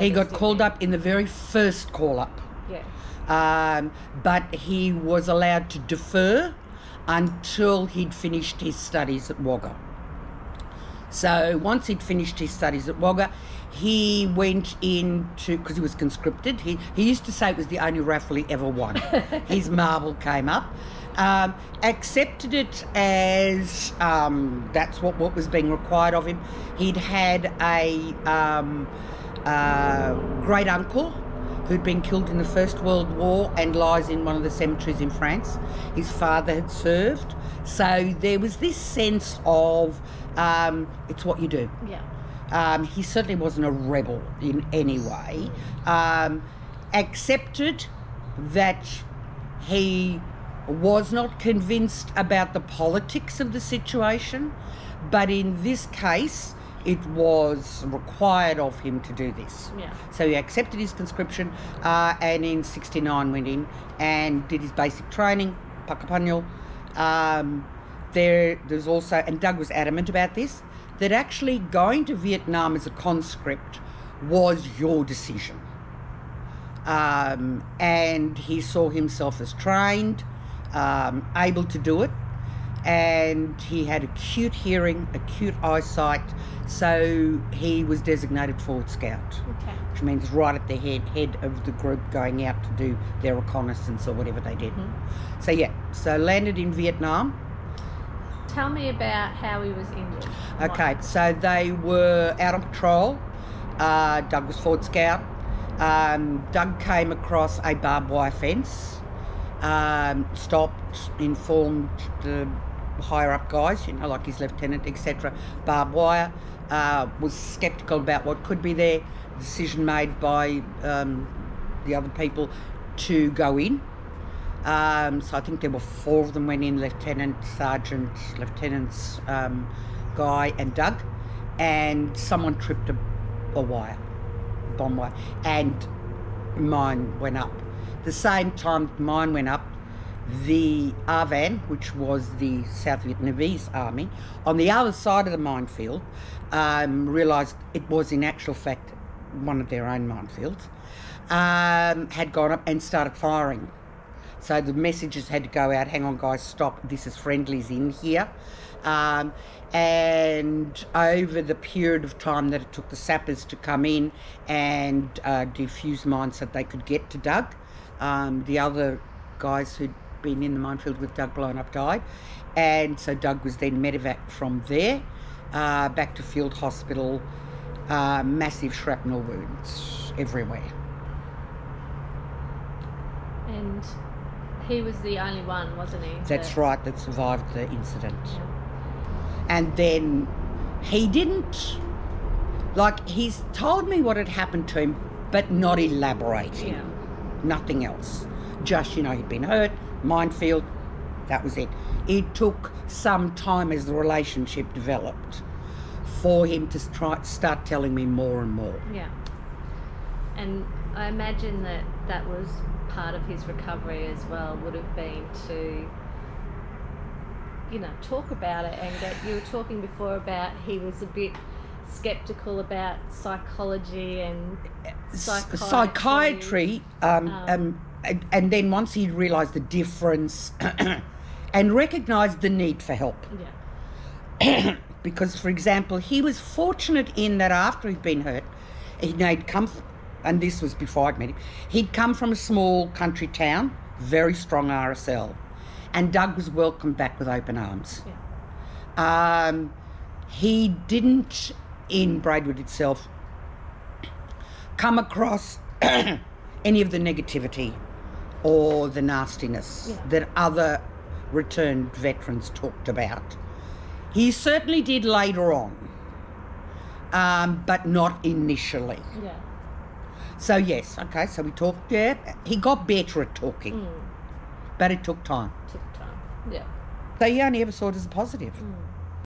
he got called up in the very first call up. Yeah. Um, but he was allowed to defer until he'd finished his studies at Wagga. So once he'd finished his studies at Wagga, he went into because he was conscripted. He he used to say it was the only raffle he ever won. his marble came up. Um, accepted it as um, that's what, what was being required of him. He'd had a um, uh, great uncle who'd been killed in the First World War and lies in one of the cemeteries in France. His father had served. So there was this sense of um, it's what you do. Yeah. Um, he certainly wasn't a rebel in any way. Um, accepted that he was not convinced about the politics of the situation, but in this case, it was required of him to do this. Yeah. So he accepted his conscription uh, and in 69 went in and did his basic training, Puckapunyal. Um, there, there's also, and Doug was adamant about this, that actually going to Vietnam as a conscript was your decision. Um, and he saw himself as trained, um, able to do it, and he had acute hearing, acute eyesight, so he was designated forward scout, Okay. which means right at the head head of the group going out to do their reconnaissance or whatever they did. So yeah, so landed in Vietnam. Tell me about how he was injured. Okay, so they were out on patrol. Uh, Doug was forward scout. Um, Doug came across a barbed wire fence, um, stopped, informed the higher up guys, you know, like his lieutenant, etc. Barbed wire. Uh, was sceptical about what could be there. Decision made by um, the other people to go in. Um, so I think there were four of them went in: lieutenant, sergeant, lieutenant's um, guy, and Doug. And someone tripped a, a wire, bomb wire, and mine went up. The same time mine went up, the ARVN, which was the South Vietnamese army, on the other side of the minefield, um, realised it was in actual fact one of their own minefields, um, had gone up and started firing. So the messages had to go out, hang on guys, stop, this is friendlies in here. Um, and over the period of time that it took the sappers to come in and uh, defuse mines so that they could get to Doug, um, the other guys who'd been in the minefield with Doug blown up died. And so Doug was then medevac from there uh, back to field hospital, uh, massive shrapnel wounds everywhere. And he was the only one, wasn't he? That's that- right, that survived the incident. Yeah. And then he didn't, like, he's told me what had happened to him, but not elaborating. Yeah. Nothing else. Just, you know, he'd been hurt, minefield, that was it. It took some time as the relationship developed for him to try, start telling me more and more. Yeah. And I imagine that that was part of his recovery as well, would have been to, you know, talk about it. And that you were talking before about he was a bit skeptical about psychology and psychiatry. psychiatry um, Um, um, and, then once he realised the difference and recognised the need for help Yeah. because for example he was fortunate in that after he'd been hurt he'd, he'd come and this was before I'd met him he'd come from a small country town very strong RSL and Doug was welcomed back with open arms Yeah. um, he didn't in Braidwood itself come across any of the negativity or the nastiness Yeah. that other returned veterans talked about. He certainly did later on, um, but not initially. Yeah. So, yes, okay, so we talked, yeah, he got better at talking, Mm. but it took time. Took time. Yeah. So, he only ever saw it as a positive. Mm.